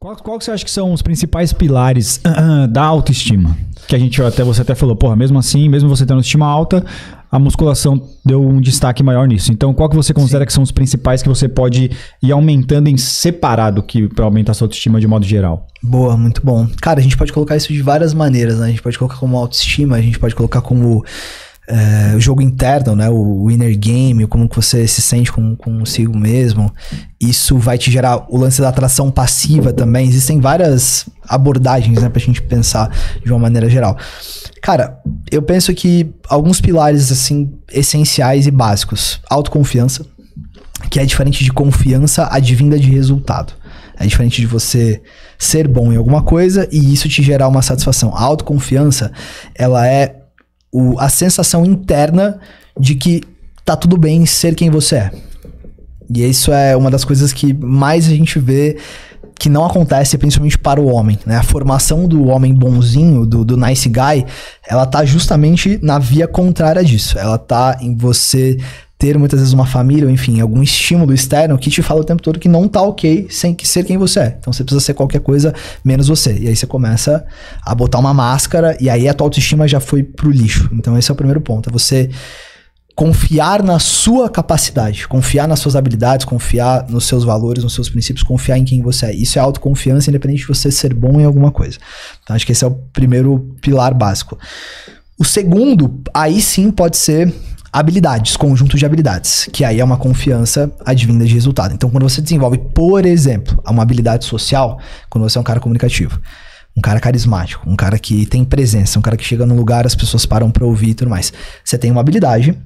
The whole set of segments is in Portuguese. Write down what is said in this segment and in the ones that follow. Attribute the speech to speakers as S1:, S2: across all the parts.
S1: Qual, qual que você acha que são os principais pilares da autoestima? Que a gente até você até falou, porra, mesmo assim, mesmo você tendo autoestima alta, a musculação deu um destaque maior nisso. Então, qual que você considera Sim. que são os principais que você pode ir aumentando em separado que para aumentar a sua autoestima de modo geral?
S2: Boa, muito bom. Cara, a gente pode colocar isso de várias maneiras, né? A gente pode colocar como autoestima, a gente pode colocar como é, o jogo interno, né? O, o inner game, como que você se sente com, consigo mesmo. Isso vai te gerar o lance da atração passiva também. Existem várias abordagens, né? Pra gente pensar de uma maneira geral. Cara, eu penso que alguns pilares, assim, essenciais e básicos. Autoconfiança, que é diferente de confiança advinda de resultado. É diferente de você ser bom em alguma coisa e isso te gerar uma satisfação. A autoconfiança, ela é o, a sensação interna de que tá tudo bem ser quem você é. E isso é uma das coisas que mais a gente vê que não acontece principalmente para o homem, né? A formação do homem bonzinho, do, do nice guy, ela tá justamente na via contrária disso. Ela tá em você ter muitas vezes uma família, ou enfim, algum estímulo externo que te fala o tempo todo que não tá ok sem que ser quem você é. Então você precisa ser qualquer coisa menos você. E aí você começa a botar uma máscara e aí a tua autoestima já foi pro lixo. Então esse é o primeiro ponto, é você confiar na sua capacidade, confiar nas suas habilidades, confiar nos seus valores, nos seus princípios, confiar em quem você é. Isso é autoconfiança, independente de você ser bom em alguma coisa. Então acho que esse é o primeiro pilar básico. O segundo, aí sim pode ser habilidades, conjunto de habilidades, que aí é uma confiança advinda de resultado. Então, quando você desenvolve, por exemplo, uma habilidade social, quando você é um cara comunicativo, um cara carismático, um cara que tem presença, um cara que chega num lugar, as pessoas param para ouvir e tudo mais. Você tem uma habilidade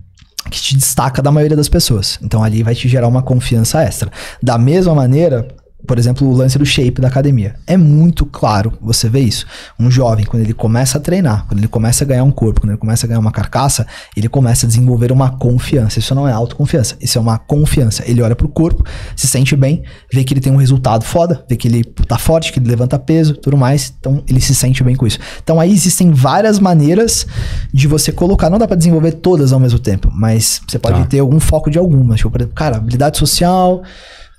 S2: que te destaca da maioria das pessoas. Então ali vai te gerar uma confiança extra. Da mesma maneira, por exemplo, o lance do shape da academia. É muito claro você vê isso. Um jovem, quando ele começa a treinar, quando ele começa a ganhar um corpo, quando ele começa a ganhar uma carcaça, ele começa a desenvolver uma confiança. Isso não é autoconfiança, isso é uma confiança. Ele olha pro corpo, se sente bem, vê que ele tem um resultado foda, vê que ele tá forte, que ele levanta peso, tudo mais. Então ele se sente bem com isso. Então aí existem várias maneiras de você colocar. Não dá para desenvolver todas ao mesmo tempo, mas você pode tá. ter algum foco de algumas. Tipo, por exemplo, cara, habilidade social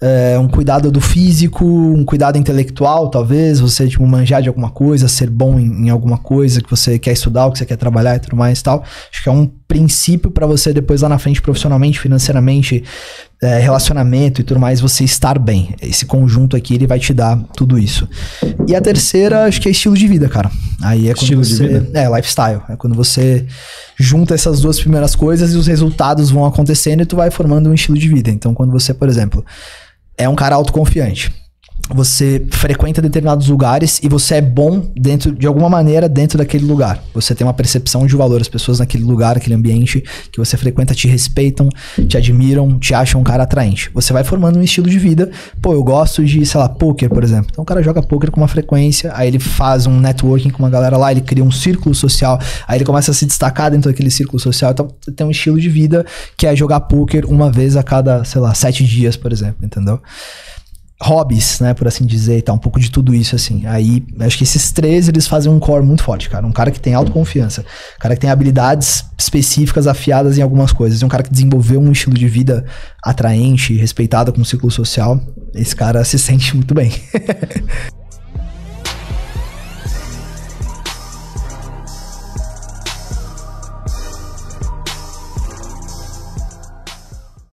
S2: é, um cuidado do físico, um cuidado intelectual, talvez, você, tipo, manjar de alguma coisa, ser bom em, em alguma coisa que você quer estudar, que você quer trabalhar e tudo mais e tal. Acho que é um princípio para você depois lá na frente, profissionalmente, financeiramente, é, relacionamento e tudo mais, você estar bem. Esse conjunto aqui, ele vai te dar tudo isso. E a terceira, acho que é estilo de vida, cara. Aí é quando estilo você... De vida? É, lifestyle. É quando você junta essas duas primeiras coisas e os resultados vão acontecendo e tu vai formando um estilo de vida. Então, quando você, por exemplo é um cara autoconfiante você frequenta determinados lugares e você é bom dentro de alguma maneira dentro daquele lugar. Você tem uma percepção de valor, as pessoas naquele lugar, aquele ambiente que você frequenta te respeitam, te admiram, te acham um cara atraente. Você vai formando um estilo de vida. Pô, eu gosto de, sei lá, poker, por exemplo. Então o cara joga poker com uma frequência, aí ele faz um networking com uma galera lá, ele cria um círculo social, aí ele começa a se destacar dentro daquele círculo social. Então tem um estilo de vida que é jogar poker uma vez a cada, sei lá, sete dias, por exemplo, entendeu? Hobbies, né, por assim dizer, e tá um pouco de tudo isso assim. Aí, acho que esses três eles fazem um core muito forte, cara. Um cara que tem autoconfiança, um cara que tem habilidades específicas afiadas em algumas coisas, e um cara que desenvolveu um estilo de vida atraente, respeitado com o ciclo social. Esse cara se sente muito bem.